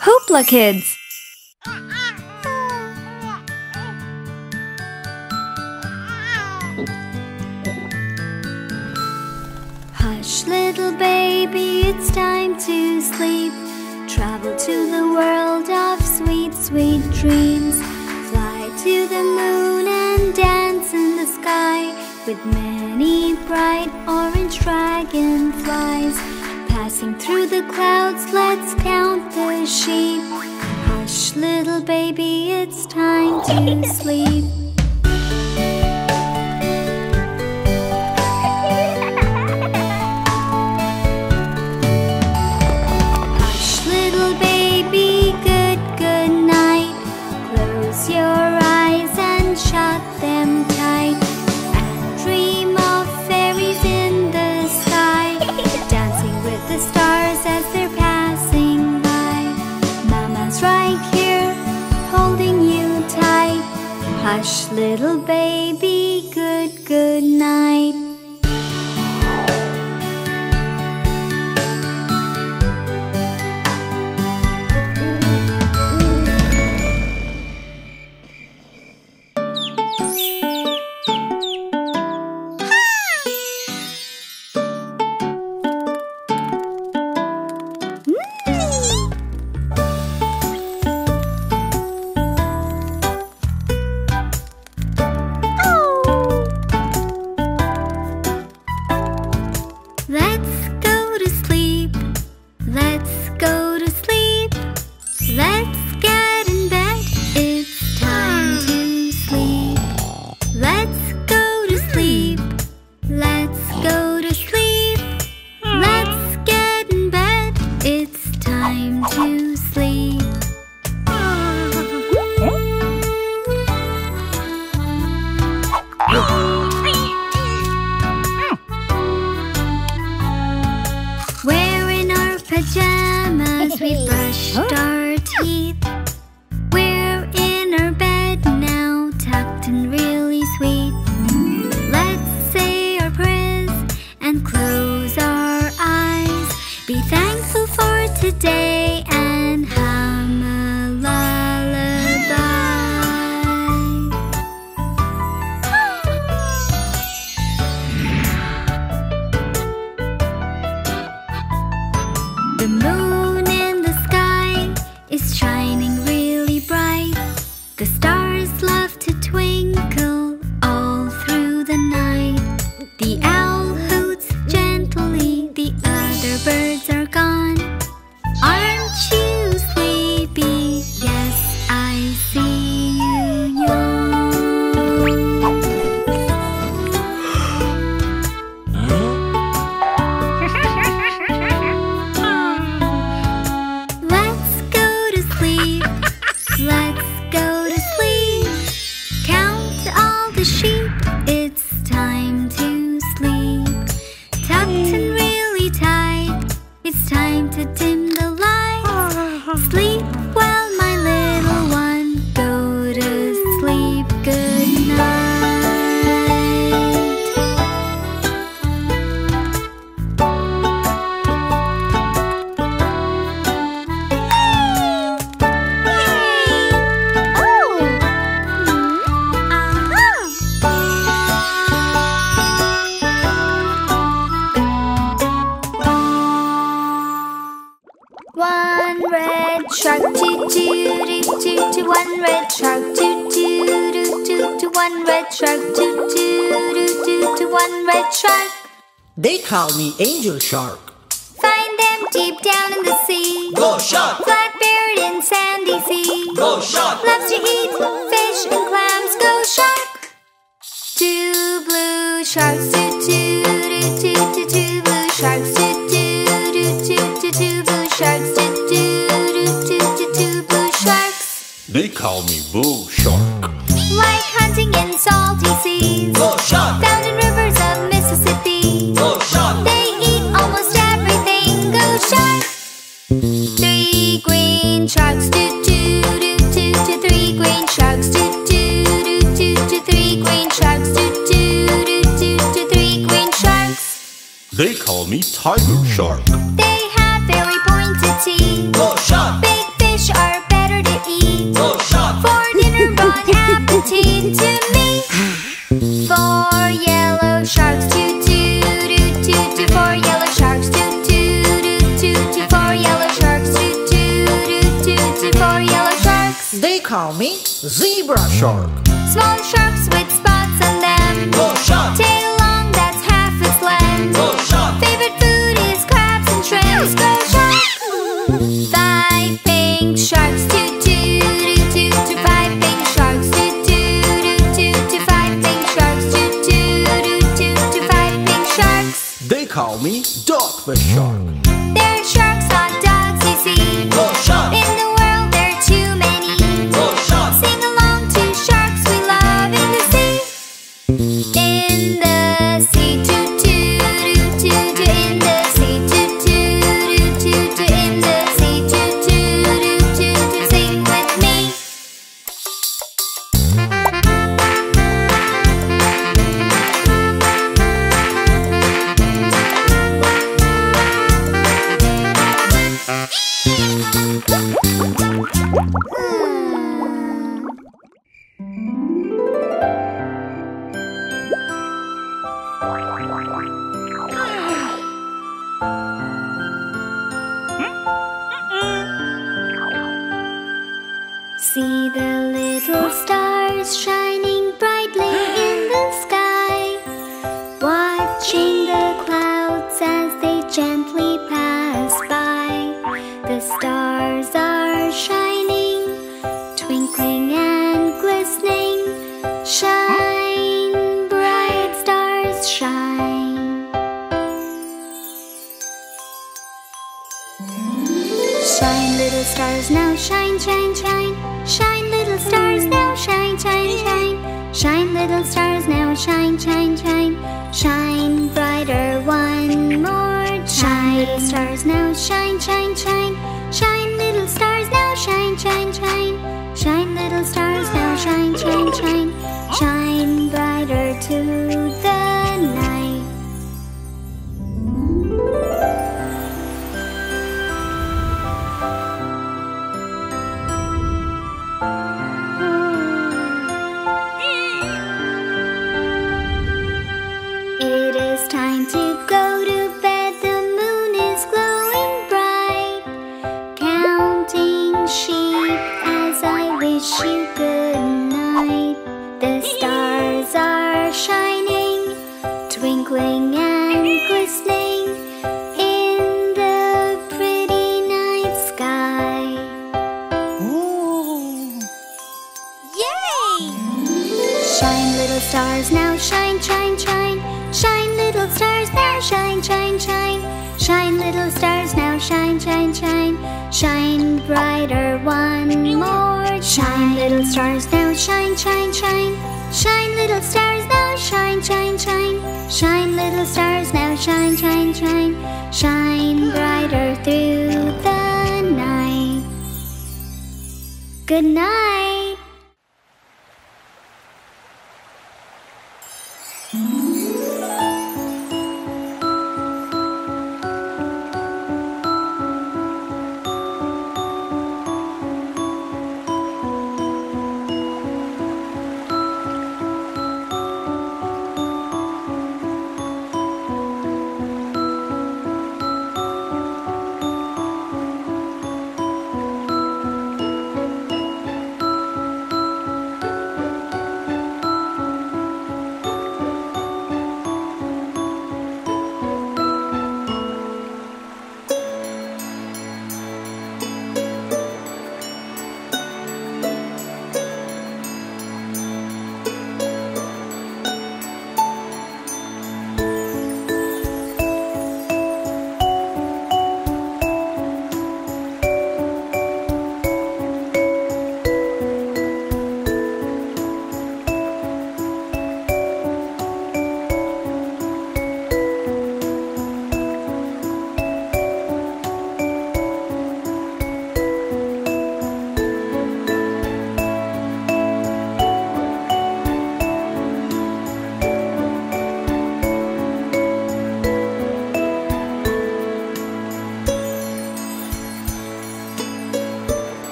HooplaKidz! Hush, little baby, it's time to sleep. Travel to the world of sweet, sweet dreams. Fly to the moon and dance in the sky with many bright orange dragonflies. Through the clouds, let's count the sheep. Hush little baby, it's time to sleep. little baby. call me boo.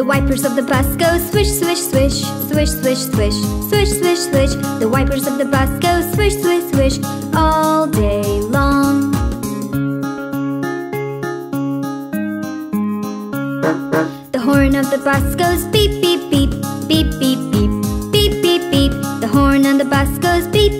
The wipers of the bus go swish, swish, swish, swish, swish, swish, swish, swish, swish. The wipers of the bus go swish, swish, swish all day long. The horn of the bus goes beep, beep, beep, beep, beep, beep, beep, beep, beep. The horn on the bus goes beep,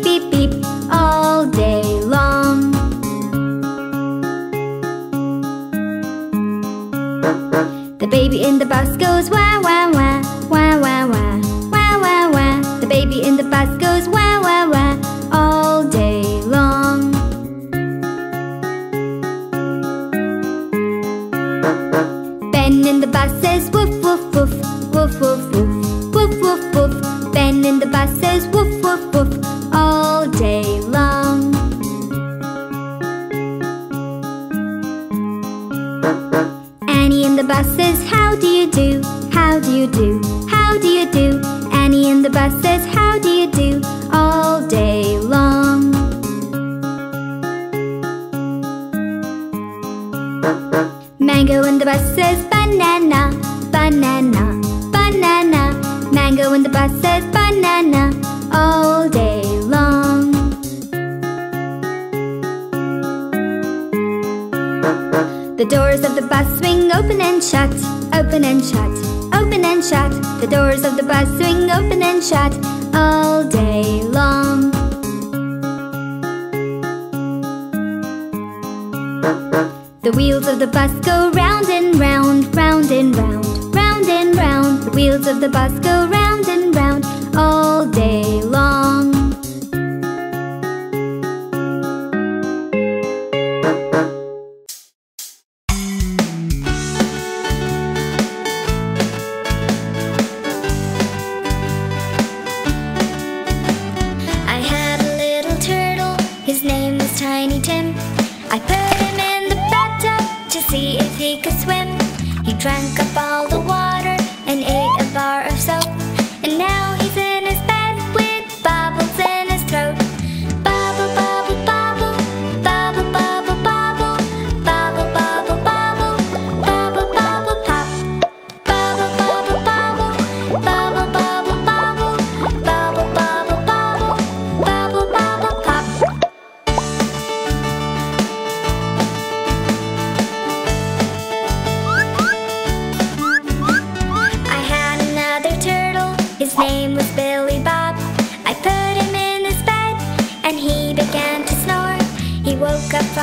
The doors of the bus swing open and shut, open and shut, open and shut. The doors of the bus swing open and shut all day long. The wheels of the bus go round and round, round and round, round and round. The wheels of the bus go round and round all day long.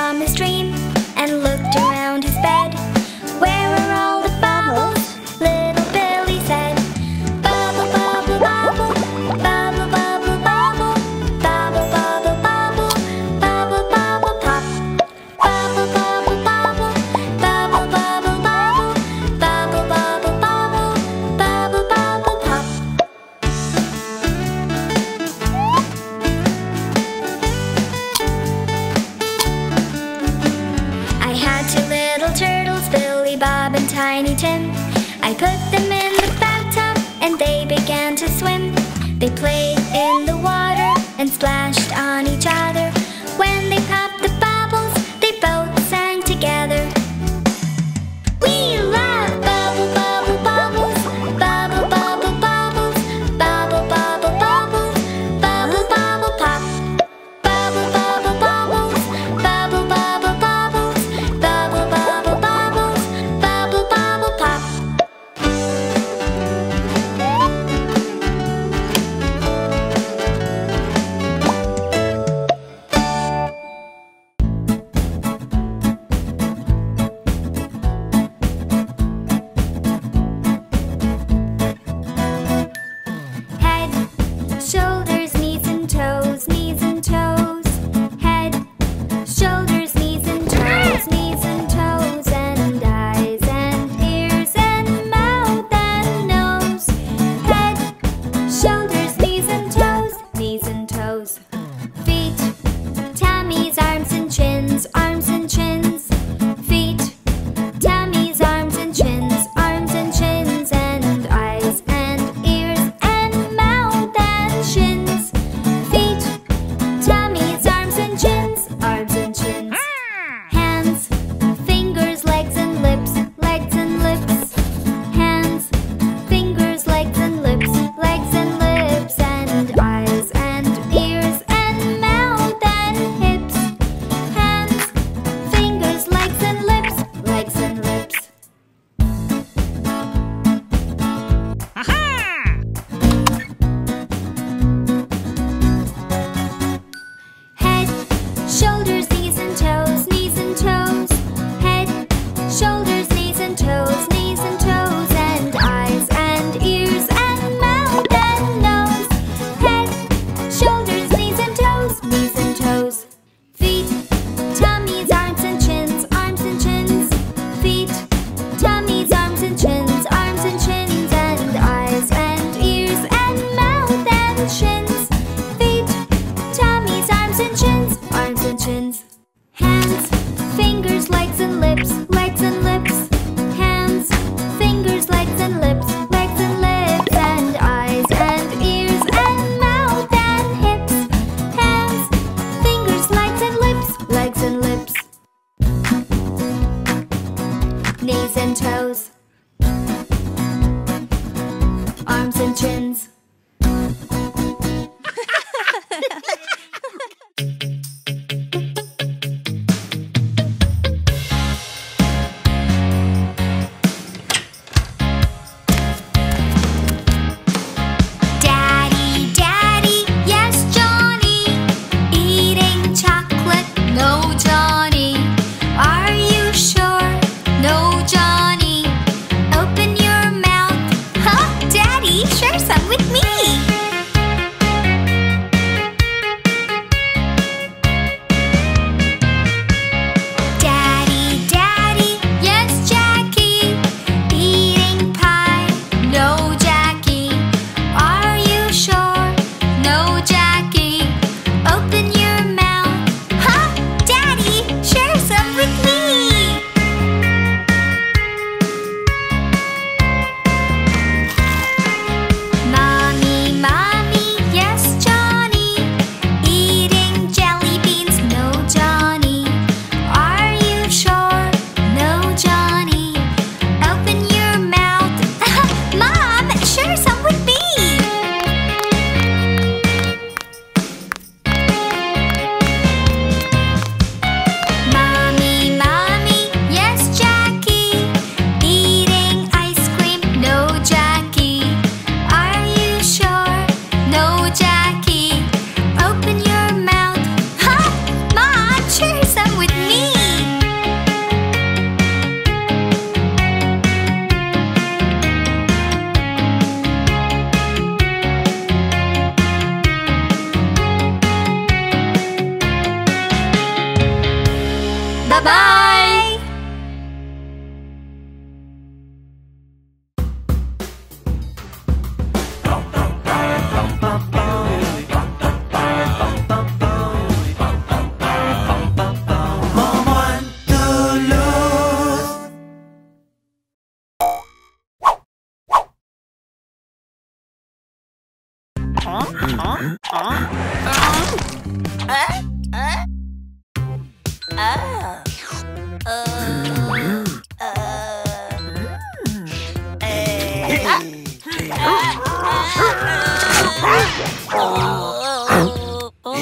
from his dream and looked around his bed.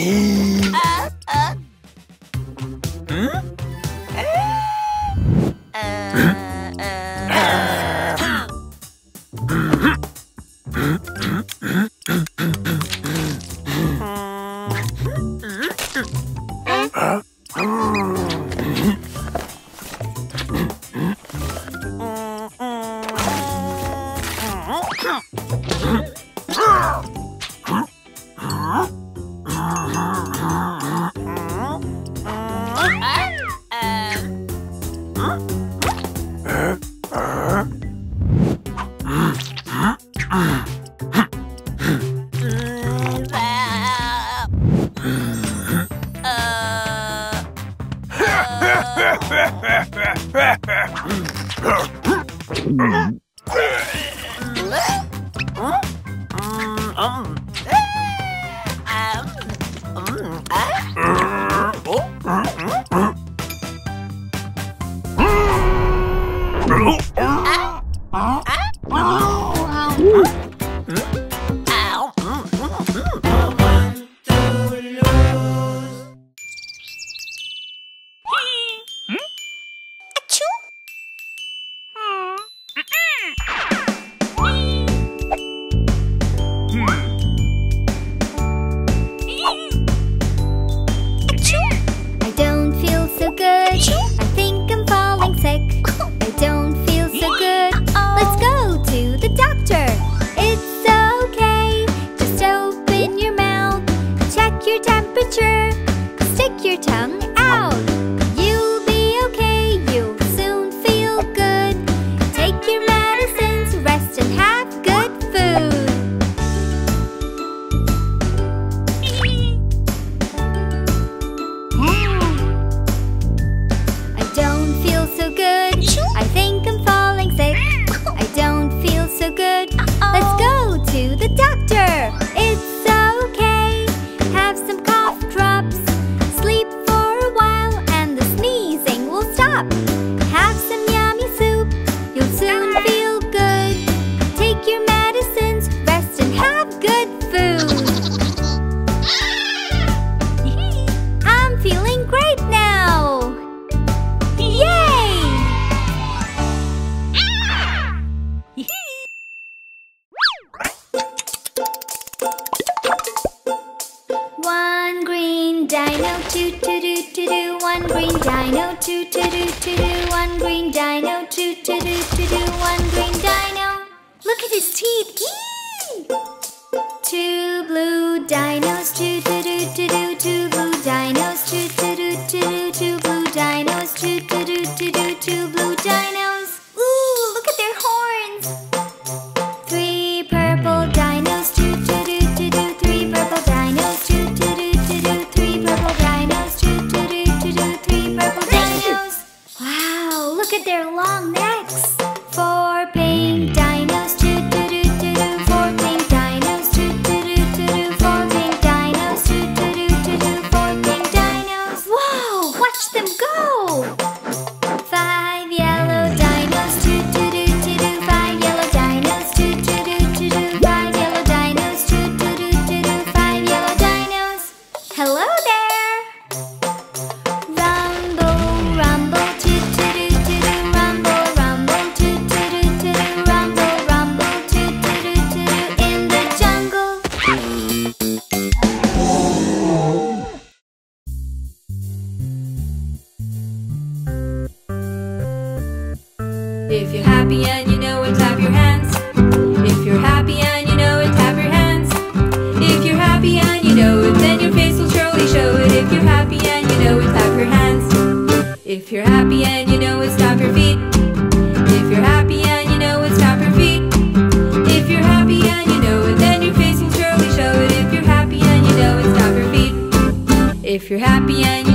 I blue you're happy and you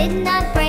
did not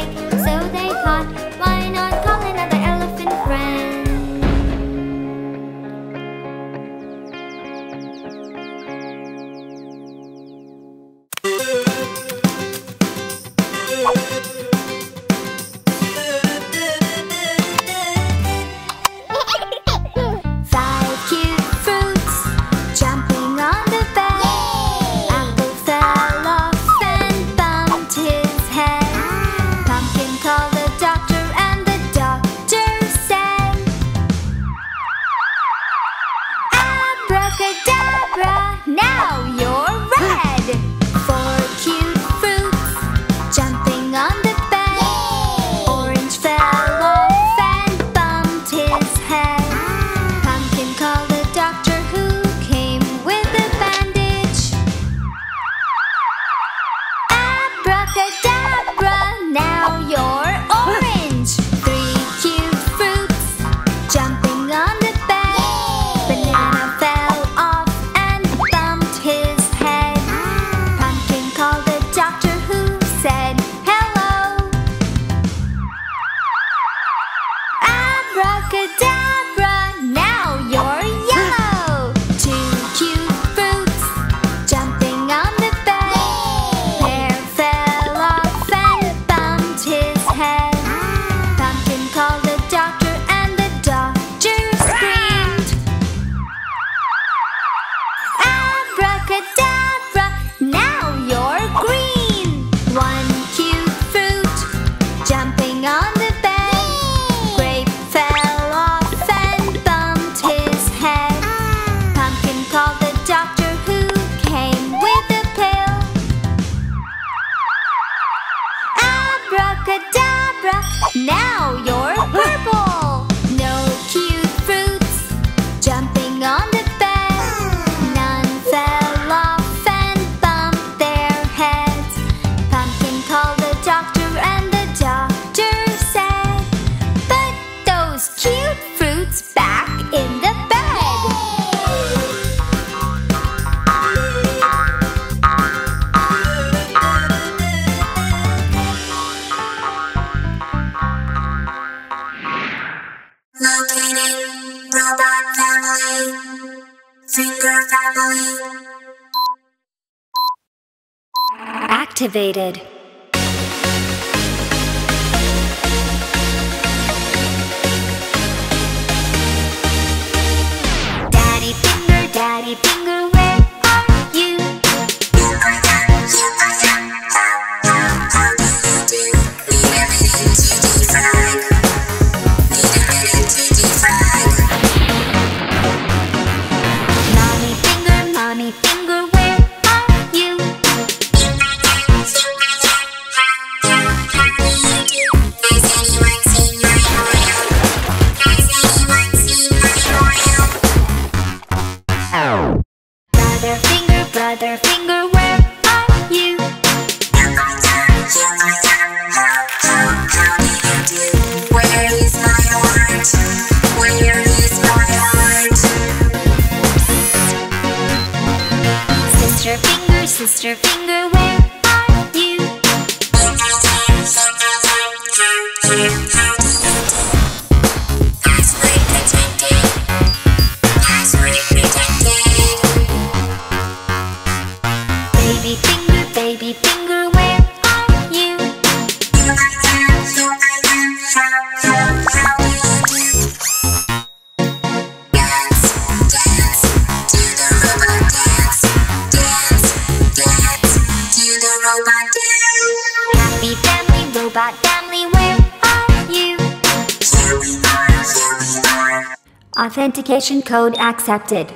Code accepted.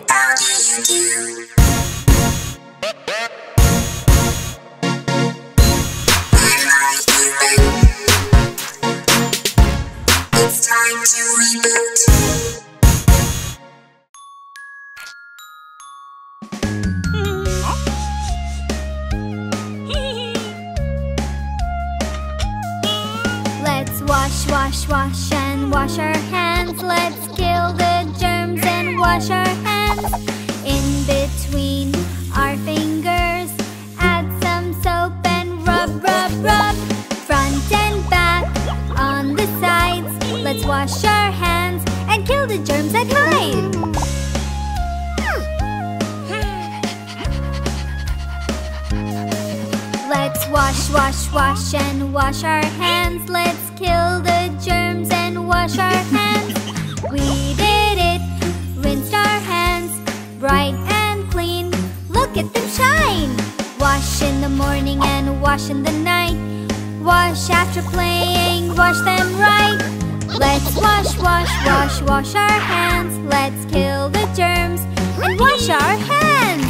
It's time to reboot. Let's wash, wash, wash and wash our hands. Let's kill the wash our hands. In between our fingers, add some soap and rub, rub, rub. Front and back on the sides. Let's wash our hands and kill the germs that hide. Let's wash, wash, wash and wash our hands. Let's kill the germs and wash our hands. We At them shine. Wash in the morning and wash in the night. Wash after playing, wash them right. Let's wash, wash, wash, wash our hands. Let's kill the germs and wash our hands.